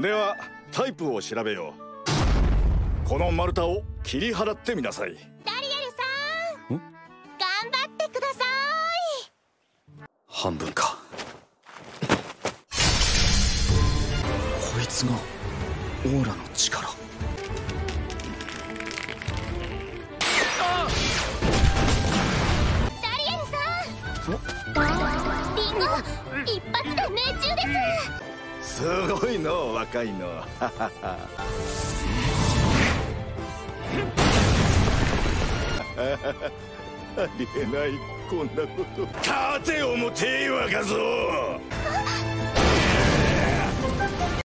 ではタイプを調べよう。この丸太を切り払ってみなさい。ダリエルさん頑張ってください。半分か。こいつがオーラの力。ダリエルさん？リンゴ一発で命中ですすごいの若いの。ありえないこんなこと。盾を持て若造